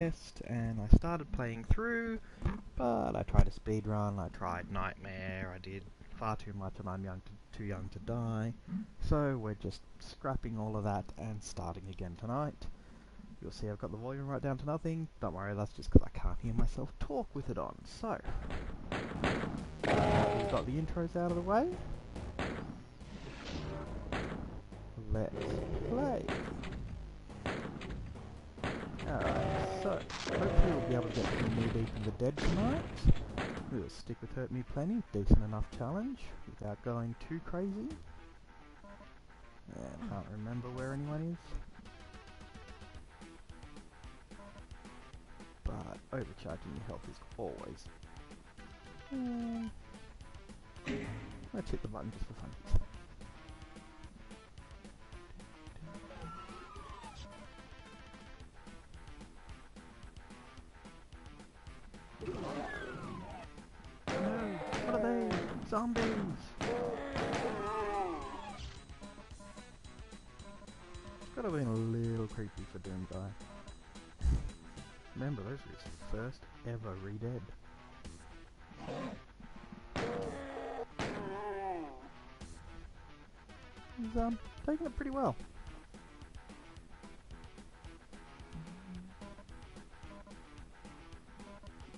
test and I started playing through, but I tried a speed run, I tried Nightmare, I did far too much and I'm young to, too young to die. So we're just scrapping all of that and starting again tonight. You'll see I've got the volume right down to nothing. Don't worry, that's just because I can't hear myself talk with it on. So, we've got the intros out of the way. Let's play. Alright, so hopefully we'll be able to get Knee Deep in the Dead tonight. We'll stick with Hurt Me Plenty, decent enough challenge, without going too crazy. Yeah, can't remember where anyone is. But overcharging your health is always... Mm. Let's hit the button just for fun. Zombies! It's gotta be a little creepy for Doom Guy. Remember, those were his first ever Redead. He's um, taking it pretty well.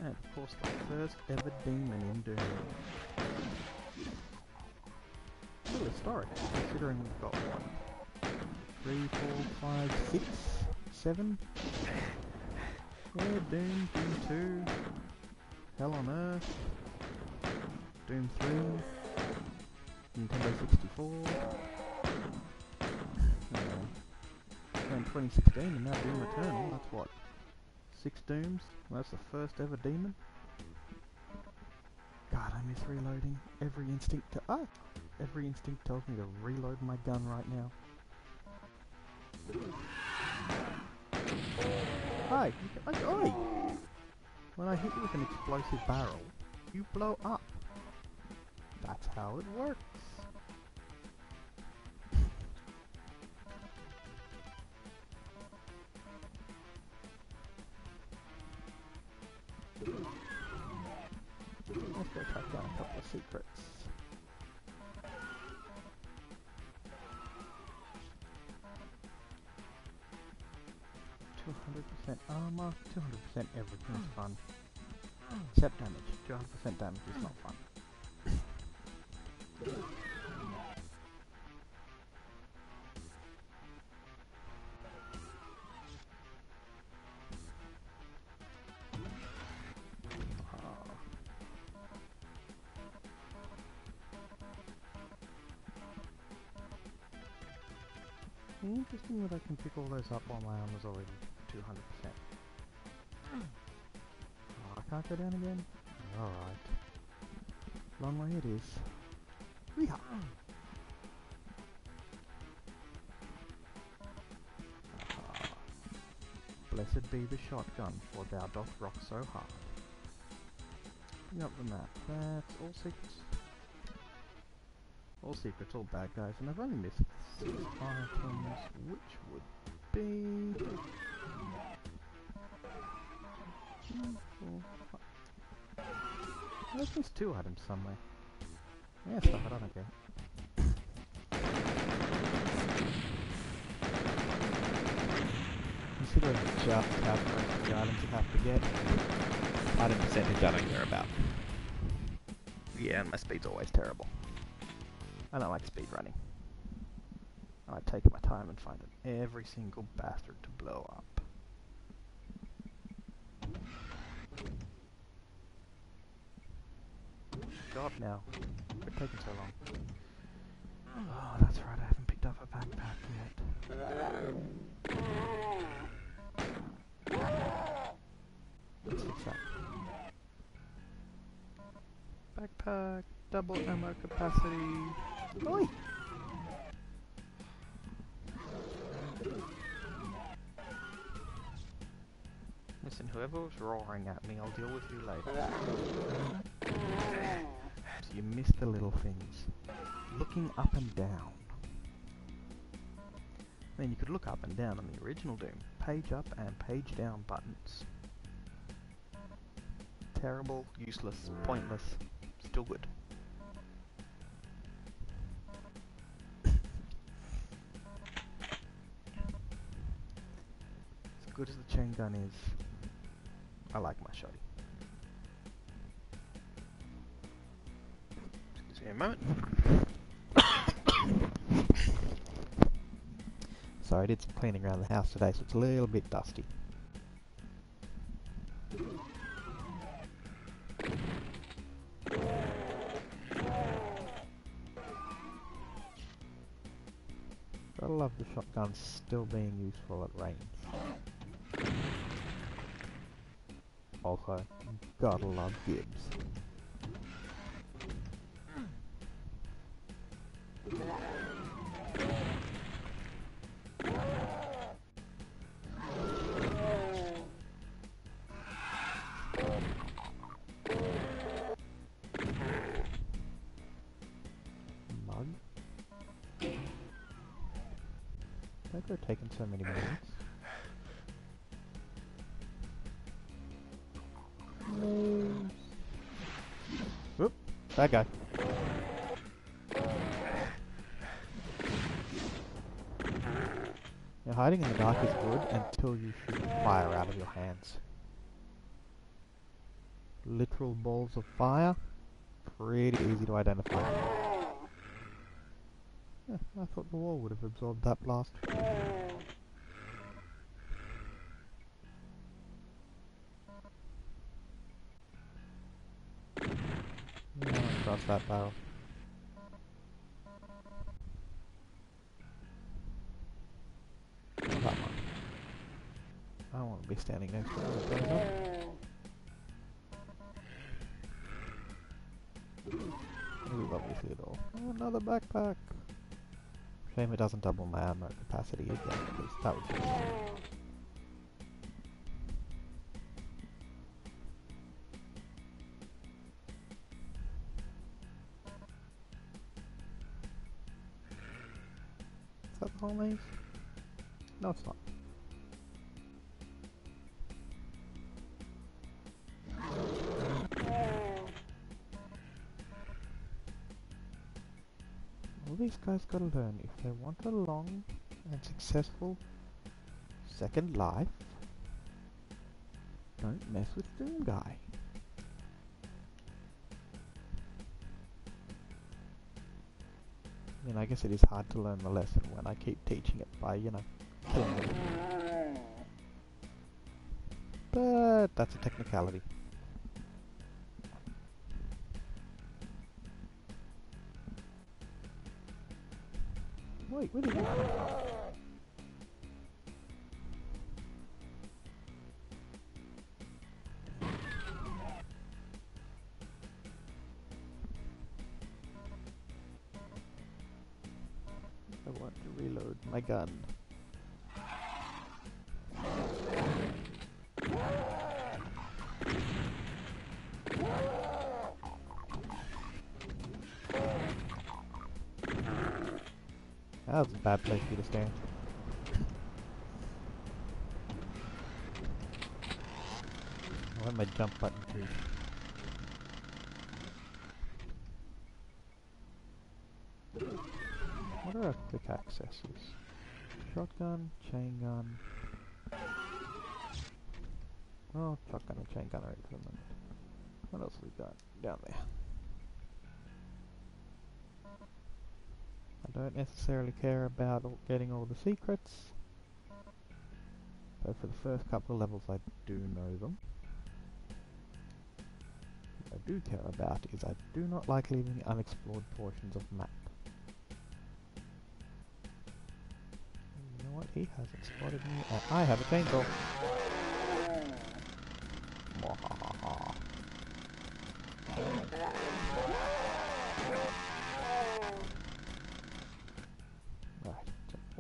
And of course the first ever demon in Doom. Little historic, considering we've got one, three, four, five, six, seven. Yeah, Doom, Doom 2, Hell on Earth, Doom 3, Nintendo 64, uh, and 2016 and now Doom Eternal, that's what, six Dooms? That's the first ever demon. God, I miss reloading. Every instinct to- ah! Every instinct tells me to reload my gun right now. Hi! Oi! When I hit you with an explosive barrel, you blow up. That's how it works. Secrets. Two hundred percent armor, two hundred percent everything's hmm. fun. Hmm. Except damage. Two hundred percent damage is not fun. pick all those up while my armor's already 200%. Oh, I can't go down again? Alright. Long way it is. Ah. Blessed be the shotgun, for thou doth rock so hard. Up the map. That's all secrets. All secrets, all bad guys, and I've only missed items, which would be... Five. There's two items somewhere. Yeah, stuff I don't care. Considering just how much the items you have to get, item percentage I don't care about. Yeah, and my speed's always terrible. I don't like speed running. I taking my time and find every single bastard to blow up. Go up now. Quit taking so long. Oh, that's right, I haven't picked up a backpack yet. Backpack, double ammo capacity. Oi! Listen, whoever was roaring at me, I'll deal with you later. So you missed the little things. Looking up and down. I mean, you could look up and down on the original Doom. page up and page down buttons. Terrible, useless, pointless, still good. as good as the chain gun is, I like my shotty. A moment. Sorry, I did some cleaning around the house today, so it's a little bit dusty. Gotta love the shotgun still being useful at range. Also, gotta love gibs. Mug? Why are taking so many minutes? That guy. Yeah, hiding in the dark is good until you shoot fire out of your hands. Literal balls of fire, pretty easy to identify. Yeah, I thought the wall would have absorbed that blast. Ooh, lovely. Oh, another backpack. Shame it doesn't double my ammo capacity again, because that would be Is that the whole maze? No, it's not. These guys gotta learn if they want a long and successful second life, don't mess with Doom Guy. I mean, I guess it is hard to learn the lesson when I keep teaching it by, you know, killing them. But that's a technicality. Wait, did you come? I want to reload my gun. Bad place for to stand. I want my jump button too. What are our quick accesses? Shotgun, chain gun. Oh, shotgun and chain gun are equivalent. What else we got down there? I don't necessarily care about getting all the secrets. But for the first couple of levels I do know them. What I do care about is I do not like leaving unexplored portions of map. You know what? He hasn't spotted me. and I have a chainsaw.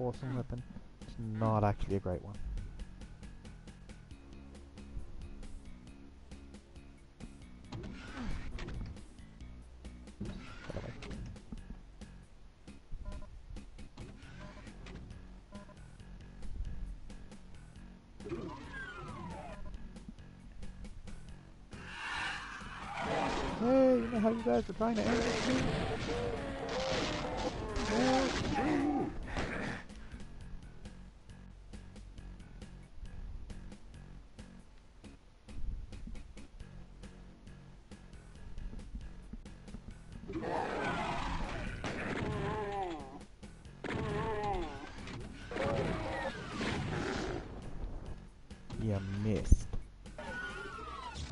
awesome weapon. It's not actually a great one. Hey, how you guys are trying to end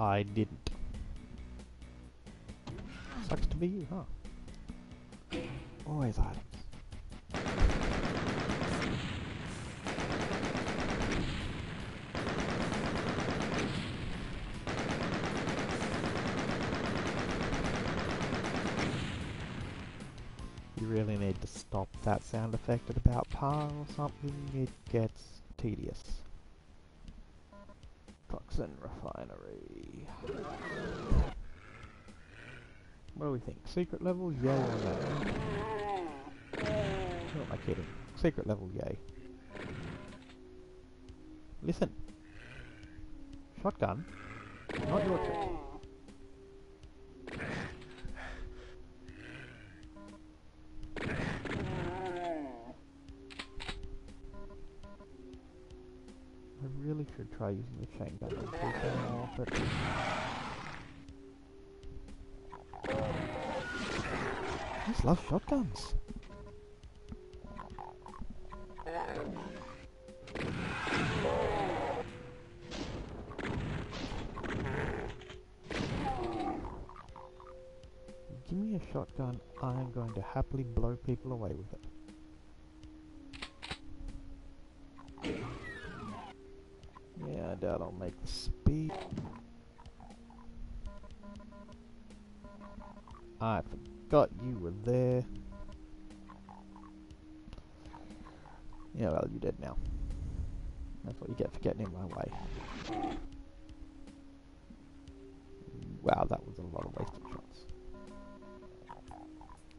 I didn't. Sucks to be you, huh? Always items. You really need to stop that sound effect at about par or something. It gets tedious. Toxin refinery. What do we think? Secret level, yay or no? Who am I kidding? Secret level, yay. Listen. Shotgun. Not your trick. Should try using the chain gun. I just love shotguns. Give me a shotgun, I am going to happily blow people away with it. Yeah, I doubt I'll make the speed. I forgot you were there. Yeah, well, you're dead now. That's what you get for getting in my way. Wow, that was a lot of wasted shots.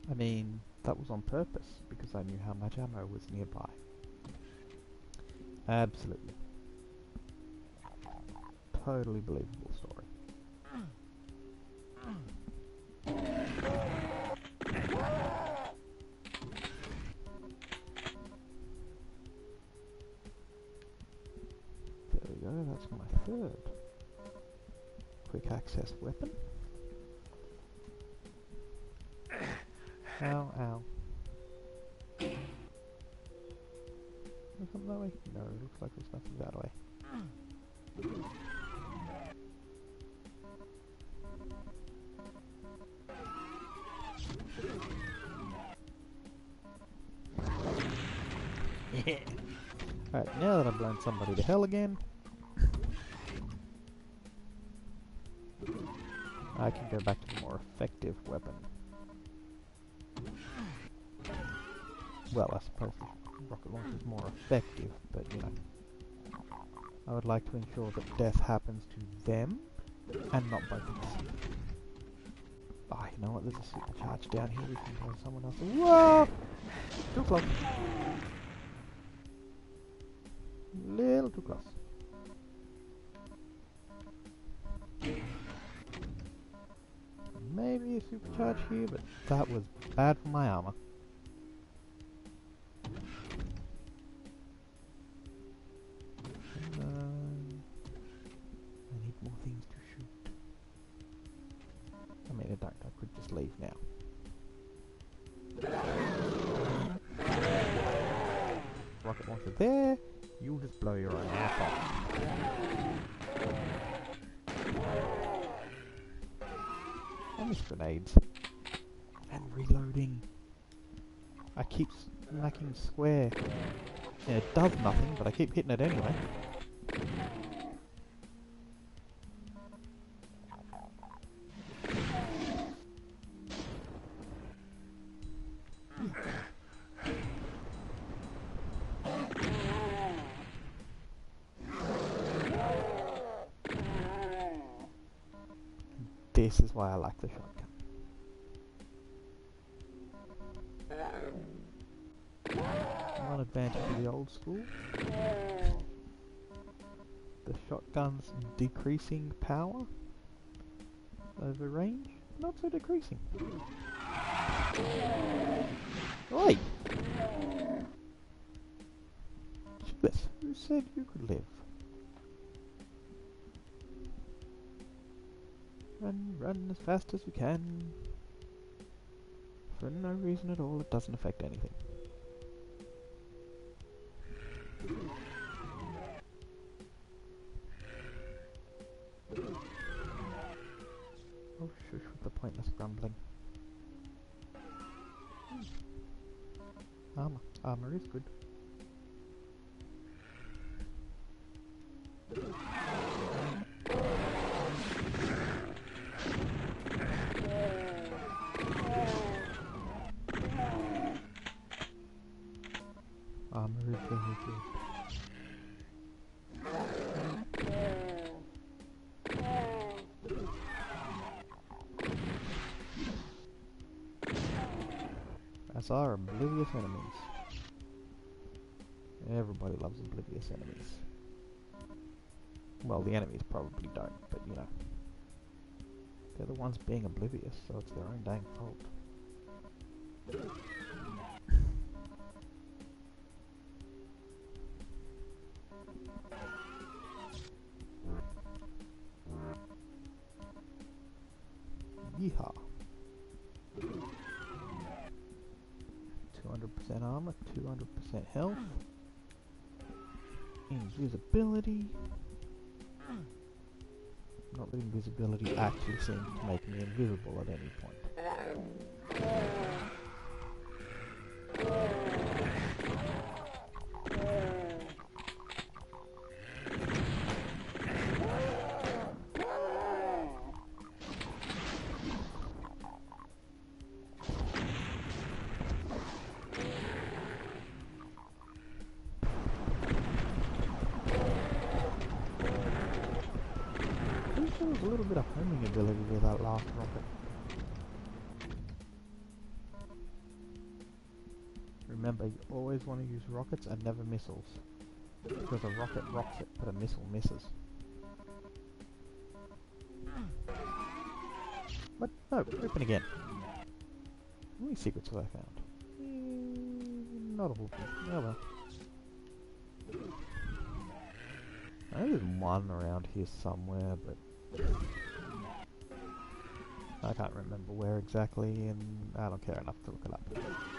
I mean, that was on purpose, because I knew how much ammo was nearby. Absolutely. Totally believable story. There we go, that's my third quick access weapon. Ow, ow. There's something that way? No, it looks like there's nothing that way. Alright, now that I've blown somebody to hell again, I can go back to the more effective weapon. Well, I suppose rocket launcher is more effective, but you know. I would like to ensure that death happens to them, and not both of us. Ah, you know what, there's a supercharge down here, we can go someone else. Whoa! Too close. Little too close. Maybe a supercharge here, but that was bad for my armor. Grenades. And reloading. I keep smacking square. Yeah, it does nothing, but I keep hitting it anyway. Shotgun's decreasing power over range. not so decreasing. Oi! Chibis, who said you could live? Run, run as fast as we can. For no reason at all, it doesn't affect anything. Armor. Um, Armor is good. Armor is very good. Are oblivious enemies. Everybody loves oblivious enemies. Well, the enemies probably don't, but you know. They're the ones being oblivious, so it's their own dang fault. 200% armor, 200% health. Invisibility. Not that invisibility actually seems to make me invisible at any point. Um, always want to use rockets and never missiles. Because a rocket rocks it, but a missile misses. What? No, open again. How many secrets have I found? Mm, not a whole. Oh well. I know there's one around here somewhere, but I can't remember where exactly, and I don't care enough to look it up.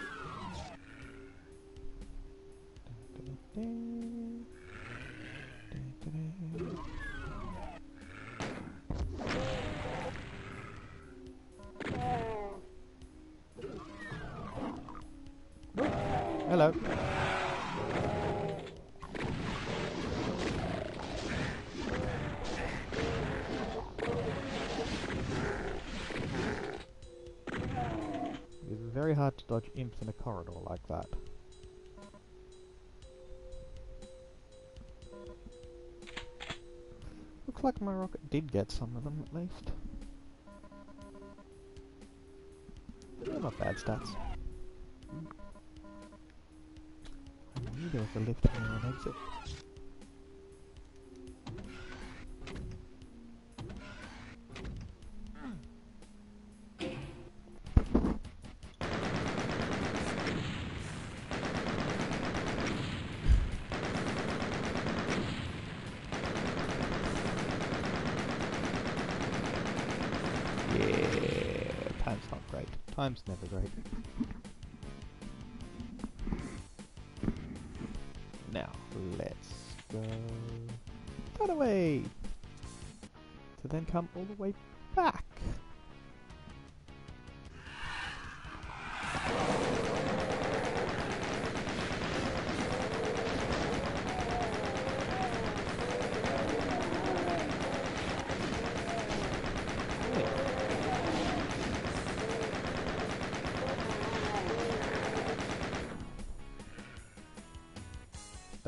Hello. It's very hard to dodge imps in a corridor like that. Looks like my rocket did get some of them at least. They're not bad stats. I knew there was a an exit. Time's never great. Now, let's go that way. To then come all the way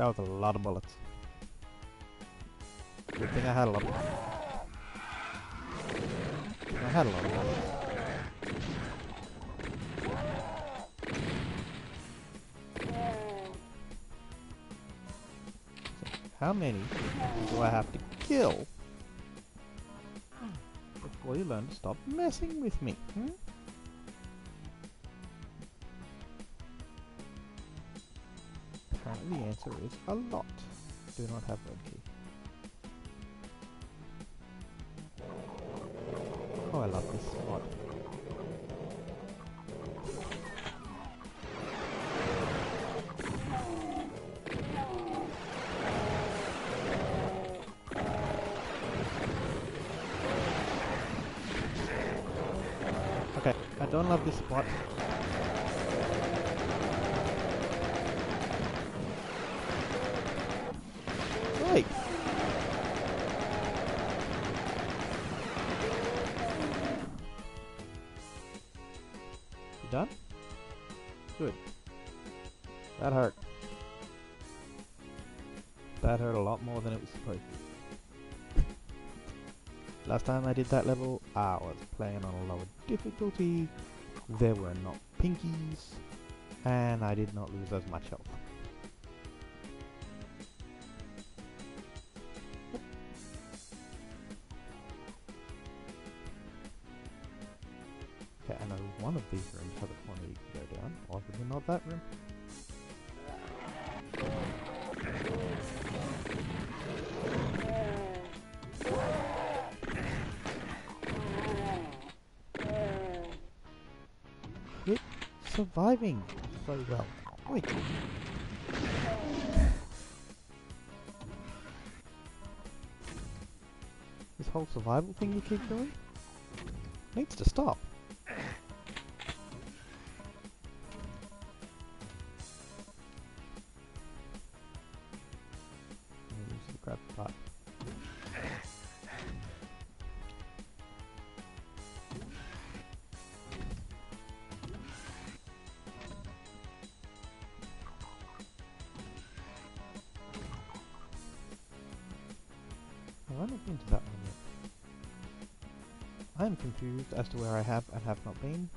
That was a lot of bullets. Good thing I had a lot of bullets. I had a lot of bullets. How many do I have to kill before you learn to stop messing with me. Hmm? Answer is a lot. Do not have red key. Oh, I love this spot. Last time I did that level, I was playing on a lower difficulty, there were not pinkies, and I did not lose as much health. Okay, I know one of these rooms has a corner you can go down, possibly not that room. Surviving so well. Wait. This whole survival thing you keep doing needs to stop. As to where I have and have not been.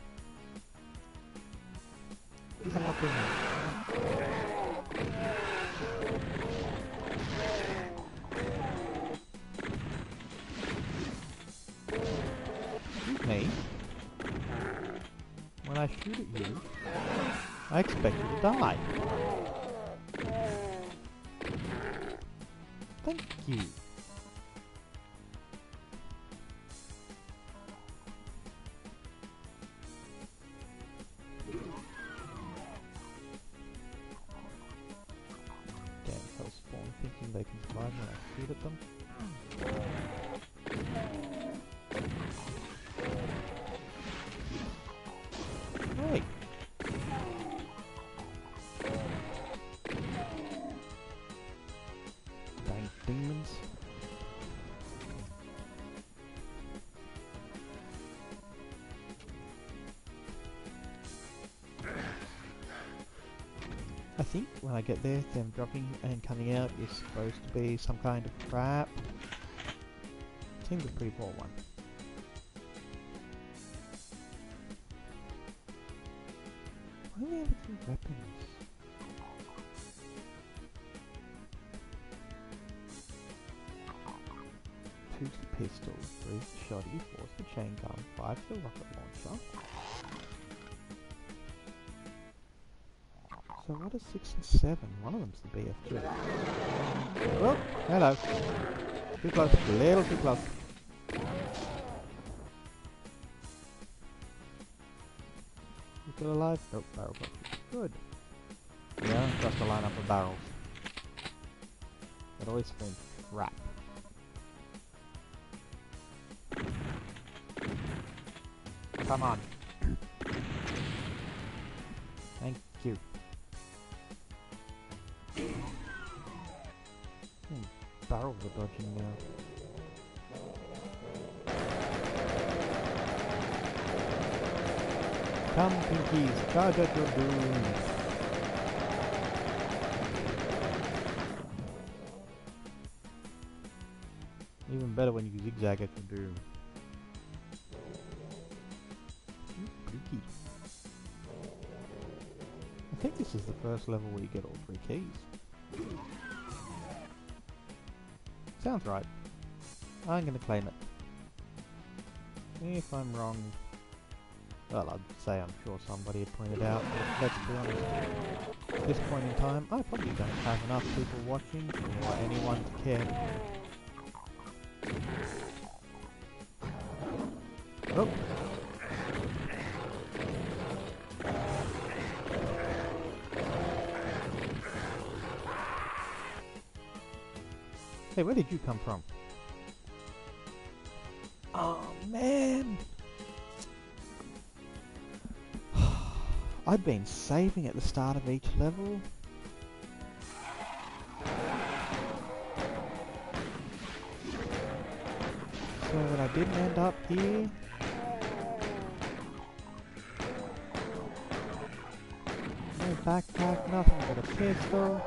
Think when I get there, them dropping and coming out is supposed to be some kind of trap. Seems a pretty poor one. Of them's. Oh, hello. Too close, a little too close. You still alive? Nope, barrel got you. Good. Yeah, just a lineup of barrels. It always screams crap. Pinkies, charge at. Even better when you zigzag at your doom. I think this is the first level where you get all three keys. Sounds right. I'm gonna claim it. If I'm wrong, well, I'd say I'm sure somebody had pointed out, but let's be honest, at this point in time, I probably don't have enough people watching or anyone to care. Oh! Hey, where did you come from? I've been saving at the start of each level. So that I didn't end up here. No backpack, nothing but a pistol.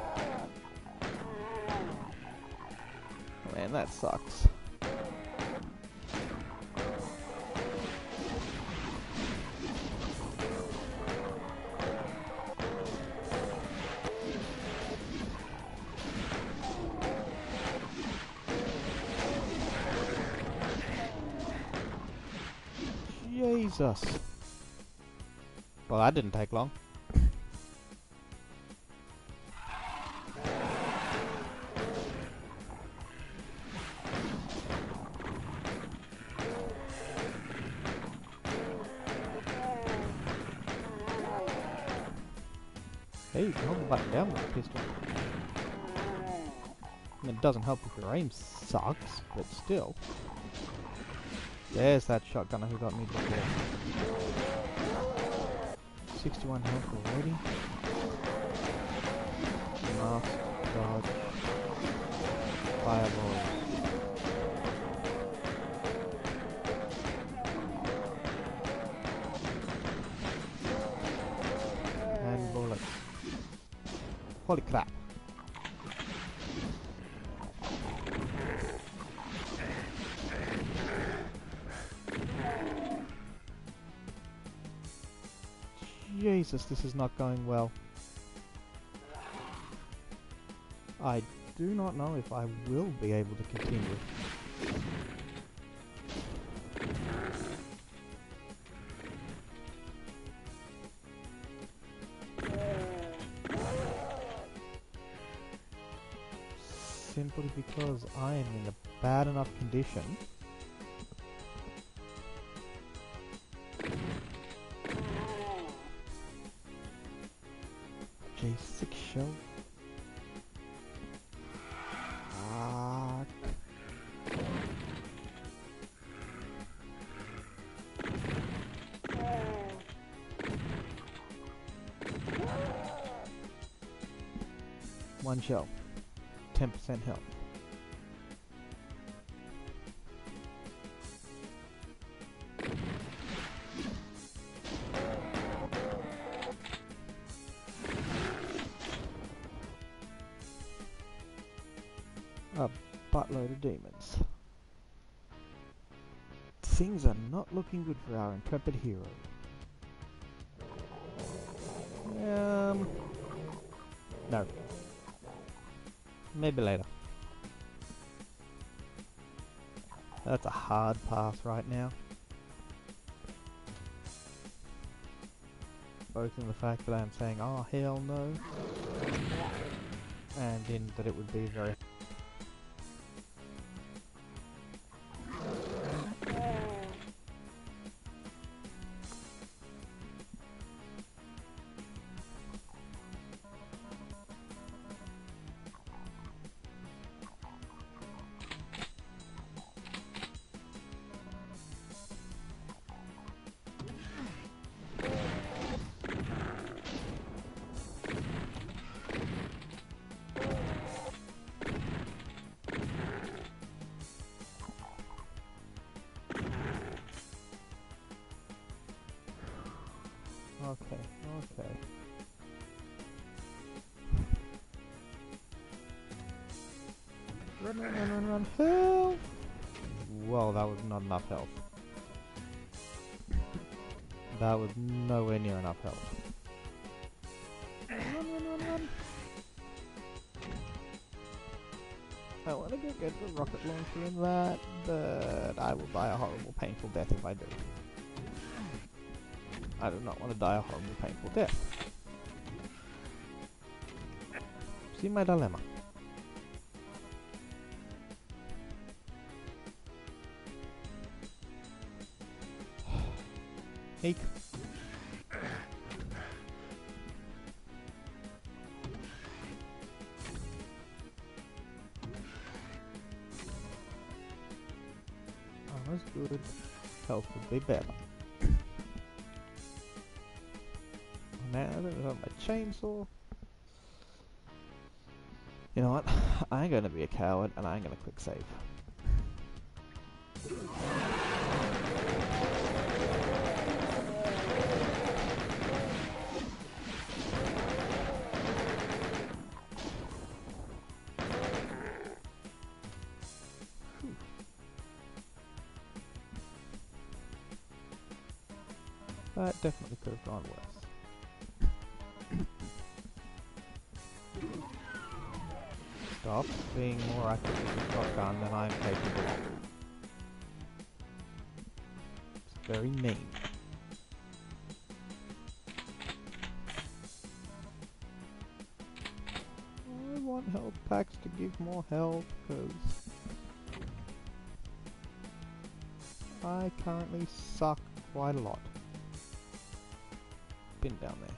Oh, man, that sucks. Jesus. Well, that didn't take long. Hey, you can hold the button down with a pistol. I mean, it doesn't help if your aim sucks, but still. There's that shotgunner who got me before. 61 health already. Mask, dodge, fireball. And bullets. Holy crap. Jesus, this is not going well. I do not know if I will be able to continue. Simply because I am in a bad enough condition Shell. 10% health. a buttload of demons. Things are not looking good for our intrepid hero. Um, no. Maybe later. That's a hard pass right now. Both in the fact that I'm saying, oh hell no, and in that it would be very in that, but I will die a horrible, painful death if I do. I do not want to die a horrible, painful death. See my dilemma. Eek. Would be better. Now that got my chainsaw. You know what? I'm gonna be a coward and I'm gonna quick save. To health, because I currently suck quite a lot. Been down there.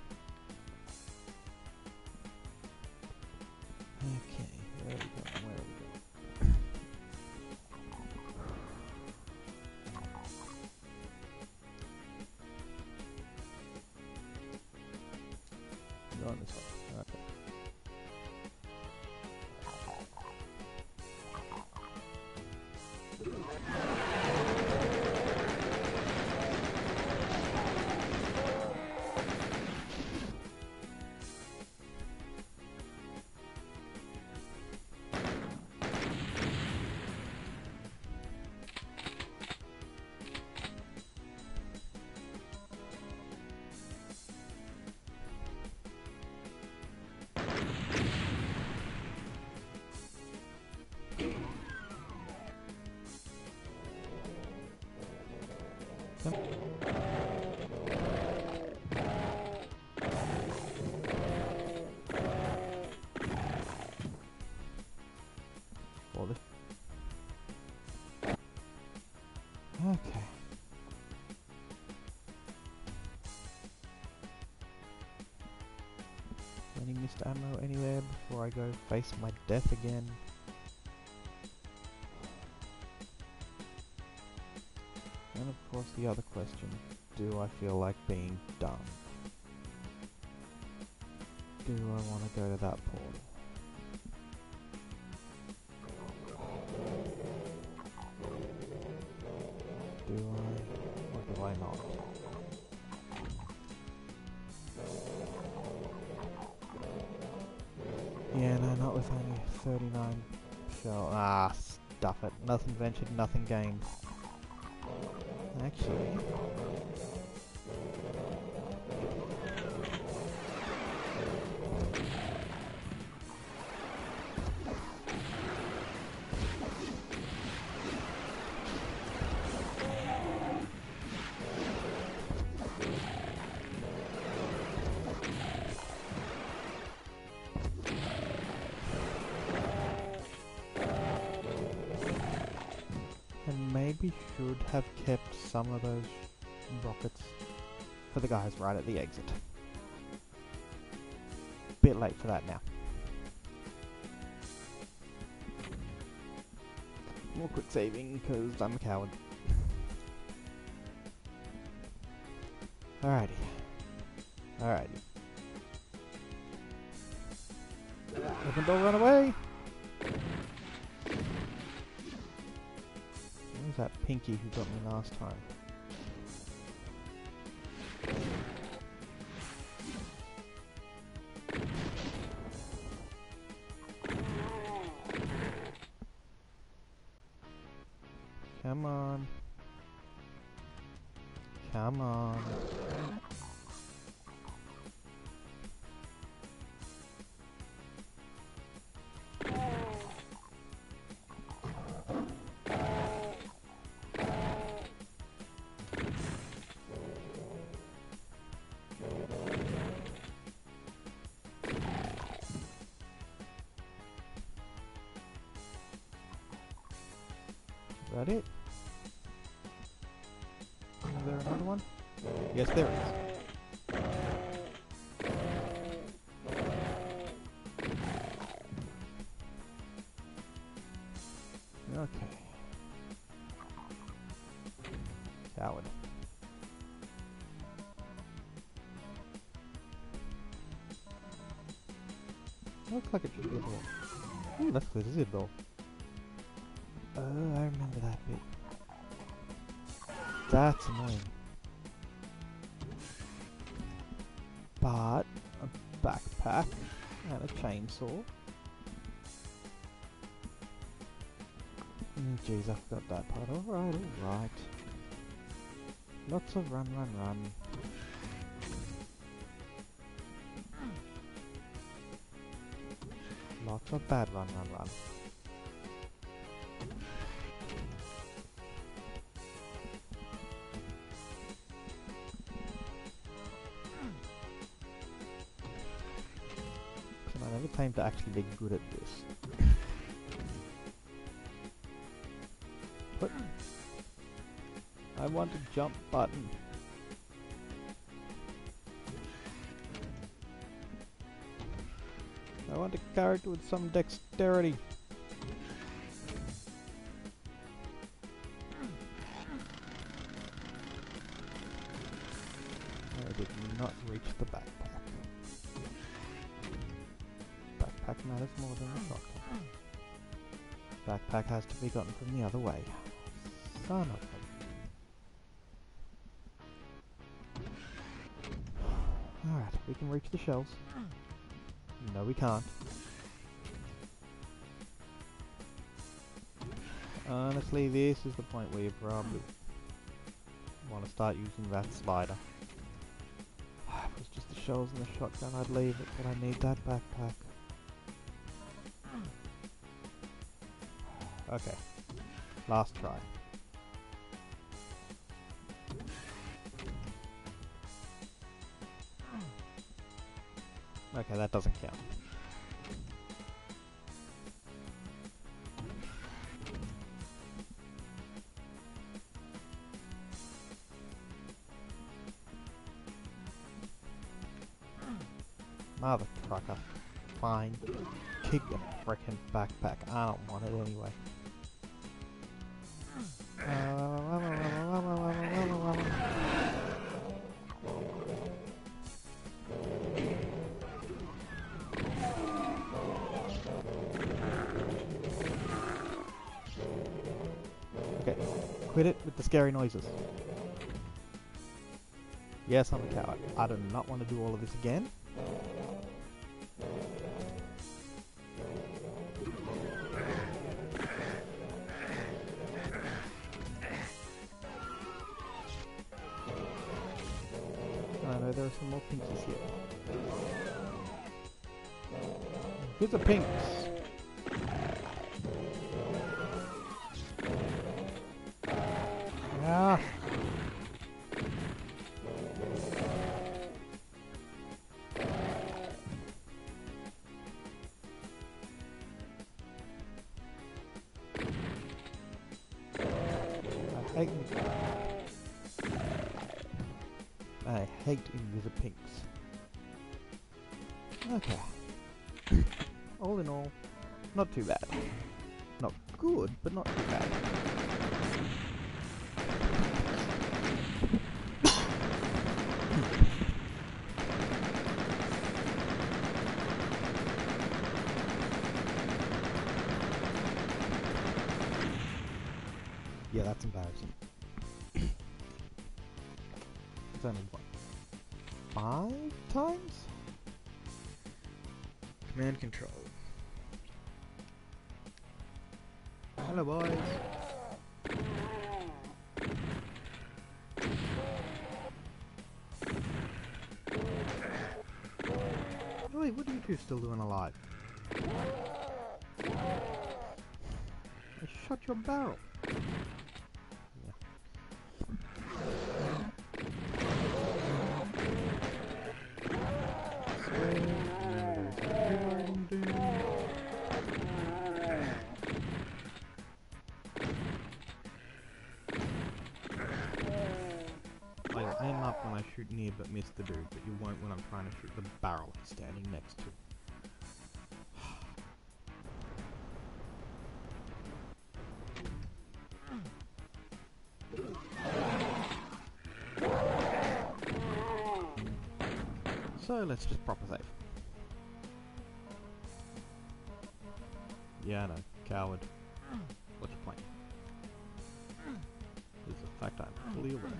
Any missed ammo anywhere before I go face my death again? And of course the other question, do I feel like being dumb? Do I want to go to that portal? Ventured, nothing gained. Actually... Should have kept some of those rockets for the guys right at the exit. Bit late for that now. More quick saving because I'm a coward. Alrighty. Alrighty. Open door, run away! Pinky who got me last time? Looks like it should be a door. Ooh, that's clear. This is a door. Oh, I remember that bit. That's annoying. But a backpack and a chainsaw. Mm, Jeez, I forgot that part. Alright, alright. Lots of run, run, run. Of bad run, run, run. Can I never claim to actually be good at this? What? I want a jump button. Character with some dexterity. I did not reach the backpack. Backpack matters more than the shotgun. Backpack has to be gotten from the other way. Son of a... Alright, we can reach the shells. No, we can't. Honestly, this is the point where you probably want to start using that slider. If it was just the shells and the shotgun, I'd leave it, but I need that backpack. Okay. Last try. Okay, that doesn't count. Mother trucker. Fine. Kick your frickin' backpack. I don't want it anyway. Okay, quit it with the scary noises. Yes, I'm a coward. I do not want to do all of this again. All in all, not too bad. Not good, but not too bad. Yeah, that's embarrassing. it's only what? Five times? Command control. Hello, boys. Wait, what are you two still doing alive? I shot your barrel. So let's just proper save. Yeah, no, coward. What's your plan? Is the fact I'm fully aware.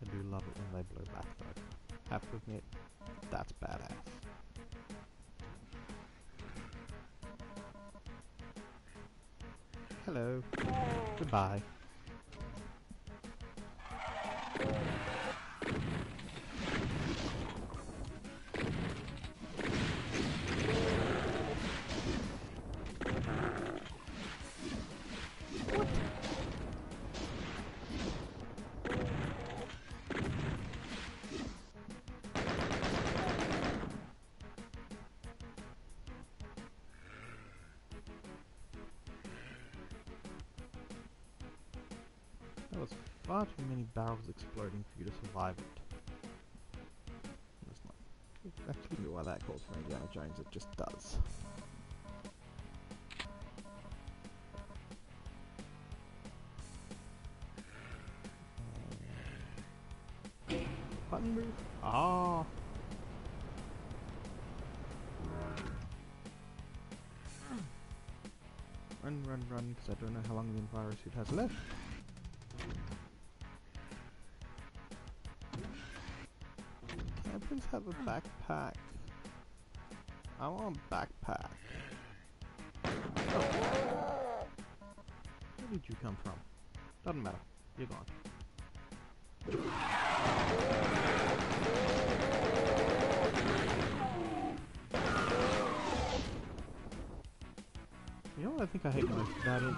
I do love it when they blow back though. Have to admit, that's badass. Hello. Goodbye. Far too many barrels exploding for you to survive it. That's not actually why that calls for Indiana Jones, it just does. Button move? Ah! Run, run, run, because I don't know how long the Enviro suit has left. Have a backpack? I want a backpack. Where did you come from? Doesn't matter. You're gone. You know what I think I hate most about it?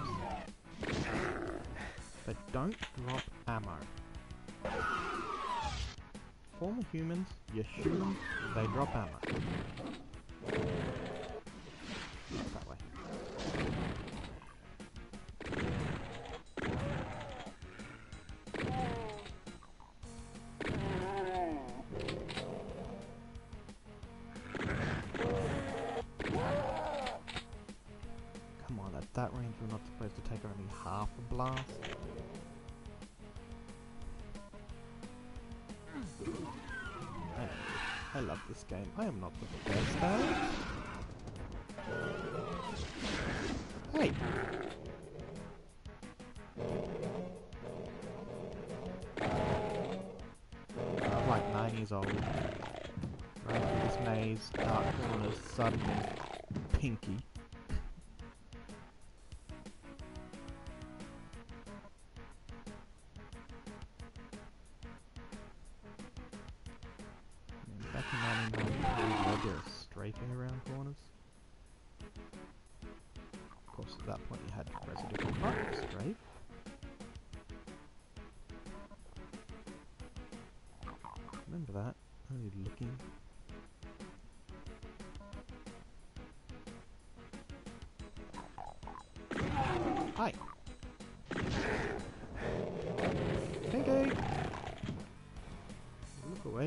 They don't drop ammo. Former humans, you shoot them, they drop ammo. Old. Running through this maze, dark corners, suddenly pinky.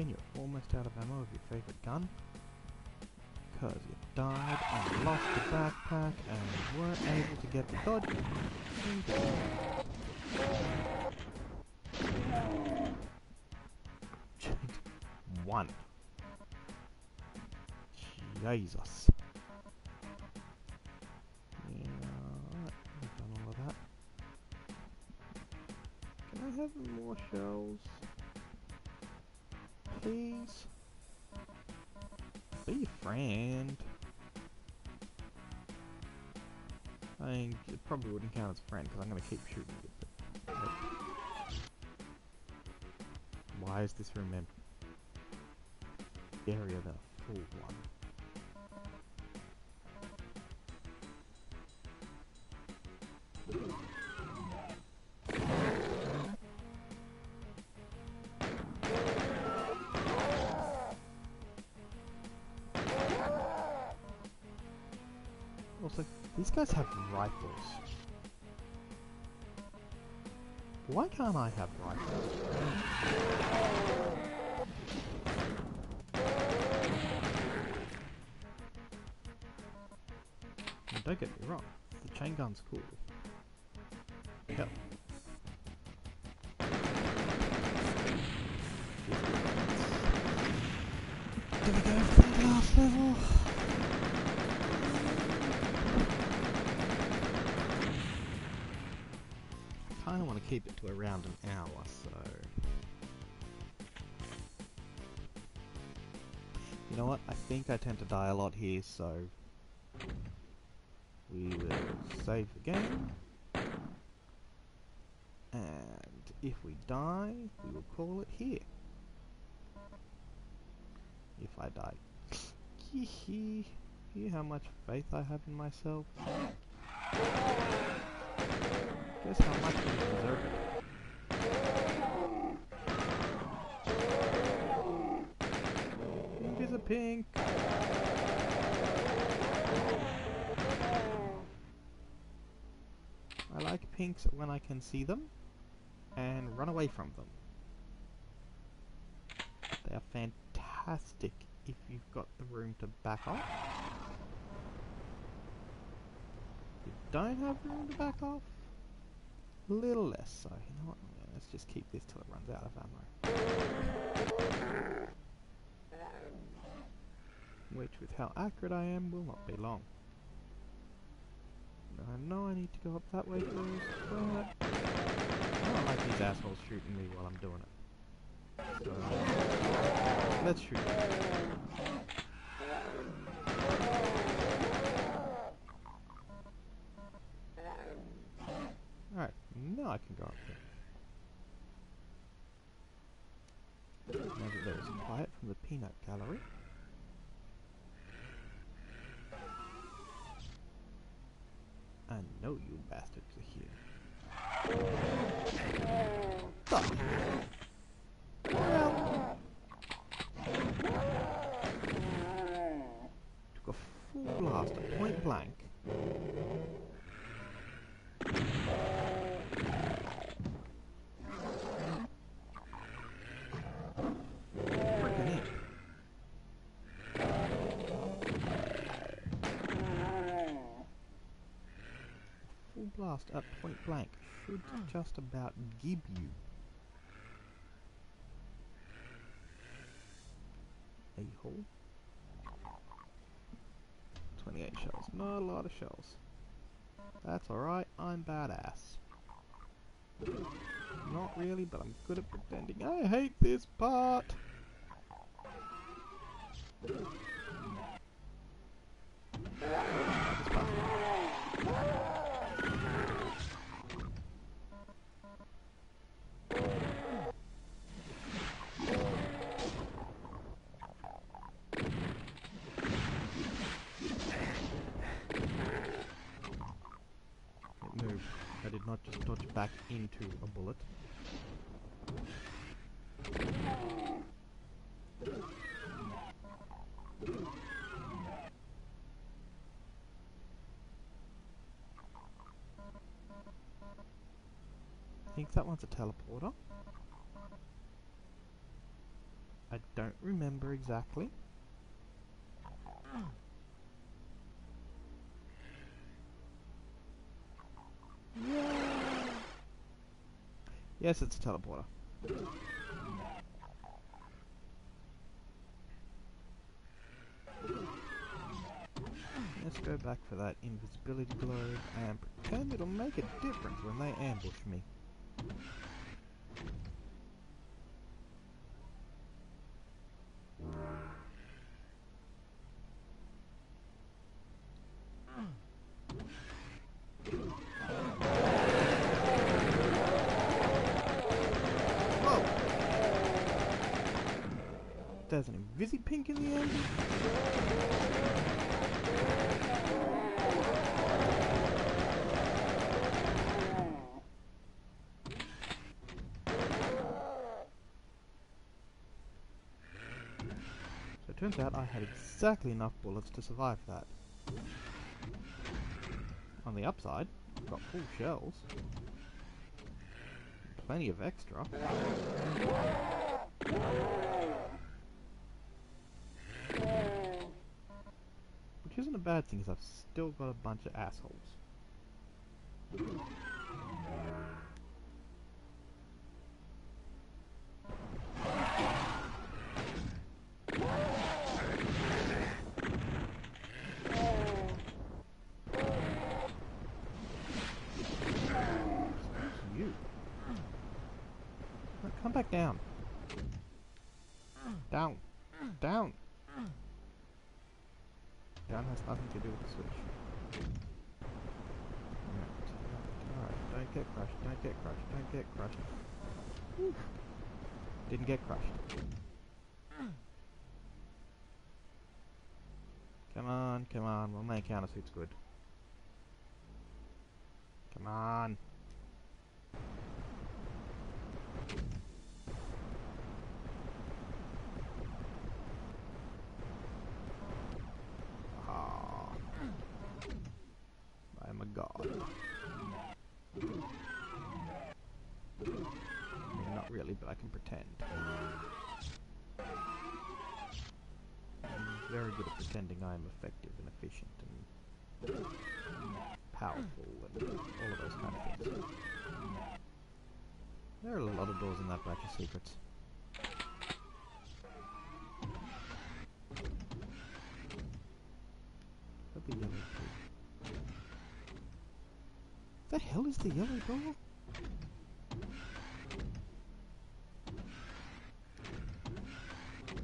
And you're almost out of ammo of your favourite gun. Because you died and lost the backpack and weren't able to get the dodge. One. Jesus. Yeah, we've done all of that. Can I have more shells? Please? Be a friend. I mean, it probably wouldn't count as a friend because I'm going to keep shooting it. Why is this room empty? Area a full one. Can't I have? Now, don't get me wrong, the chain gun's cool. Keep it to around an hour, so... You know what? I think I tend to die a lot here, so... We will save the game. And if we die, we will call it here. If I die. Hee Hear how much faith I have in myself? Guess how much we deserve it. Is a pink. I like pinks when I can see them and run away from them. They are fantastic if you've got the room to back off. If you don't have room to back off, a little less so. You know what? Let's just keep this till it runs out of ammo. Which, with how accurate I am, will not be long. I know I need to go up that way first, but I don't like these assholes shooting me while I'm doing it. So, let's shoot them. Alright, now I can go up here. Now that there is quiet from the peanut gallery. I know you bastards are here. Took a full blast point blank. Frickin' it. Blast at point blank should hmm. just about give you a hole. 28 shells, not a lot of shells. That's alright, I'm badass. Not really, but I'm good at pretending. I hate! This part. It moved. I did not just dodge back into a bullet. I think that one's a teleporter. I don't remember exactly. Yes, it's a teleporter. Let's go back for that invisibility globe and pretend it'll make a difference when they ambush me. Invisi pink in the end. So it turns out I had exactly enough bullets to survive that. On the upside, we've got full shells. Plenty of extra. Which isn't a bad thing, is I've still got a bunch of assholes. you. Now Come back down. Down. Down. Down has nothing to do with the switch. Alright, don't get crushed, don't get crushed, don't get crushed. Didn't get crushed. Come on, come on, well my countersuit's good. Come on. Ah. I am a god. Not really, but I can pretend. I'm very good at pretending I am effective and efficient and powerful and all of those kind of things. There are a lot of doors in that batch of secrets. That'd be yellow too. The hell is the yellow door?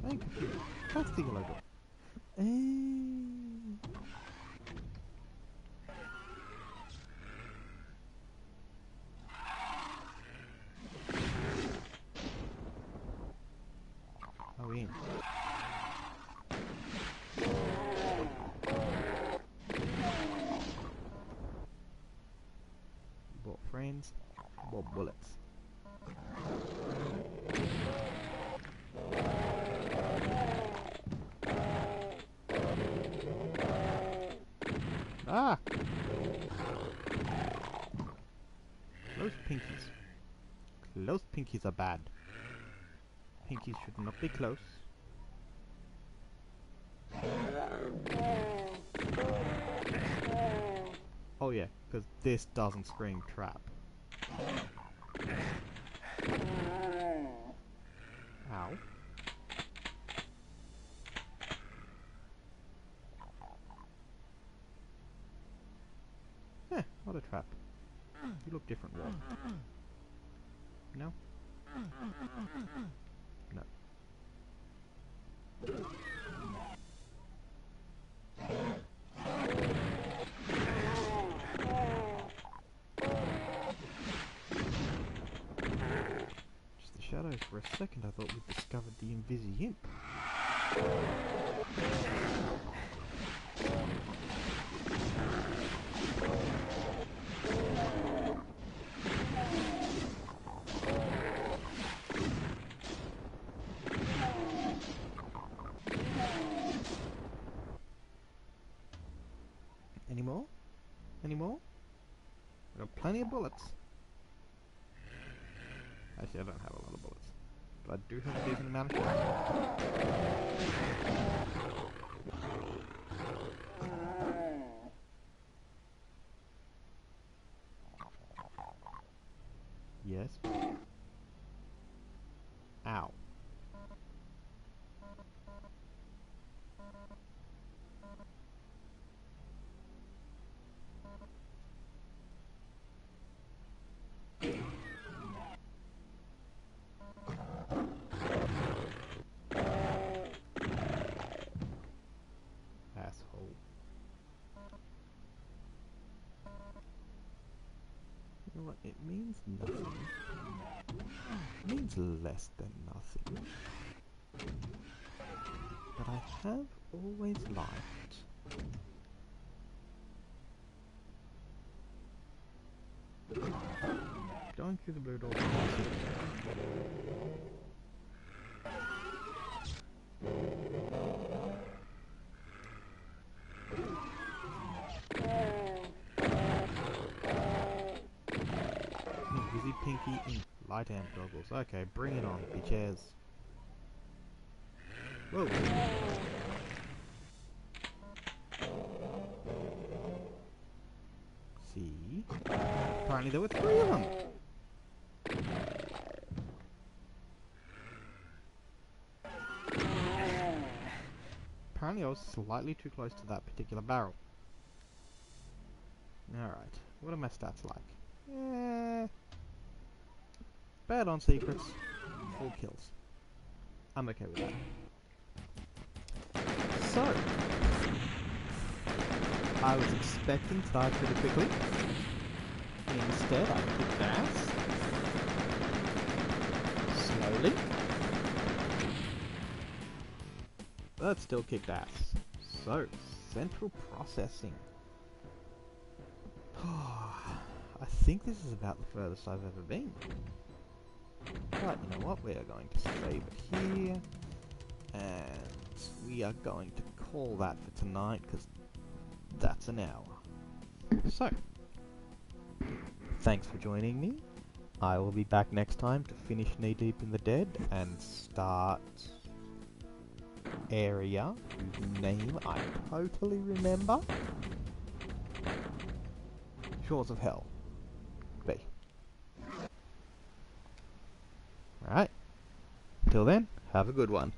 Thank you. That's the yellow door. Eh. Are we in? Bought friends, bought bullets. Ah! Close pinkies. Close pinkies are bad. Pinkies should not be close. Oh yeah, because this doesn't scream trap. Ow. Eh, what a trap. You look different, Walt. No? No. Just the shadows for a second I thought we'd discovered the Invisi Imp. Any more? Any more? I've got plenty of bullets. Actually, I don't have a lot of bullets. But I do have a decent amount of. Yes. Ow. Asshole. You know what? It means nothing. It means less than nothing. But I have always liked going through the blue door. the ink. Light amp goggles. Okay, bring it on, bitches. Whoa. See? Apparently there were three of them. Apparently I was slightly too close to that particular barrel. Alright, what are my stats like? Eh, bad on secrets, full kills. I'm okay with that. So, I was expecting to die pretty quickly. Instead, I kicked ass. Slowly. But still kicked ass. So, central processing. I think this is about the furthest I've ever been. But you know what, we are going to save it here. And we are going to call that for tonight, because that's an hour. So, thanks for joining me. I will be back next time to finish Knee Deep in the Dead and start area whose name I totally remember. Shores of Hell. B. Alright. Till then, have a good one.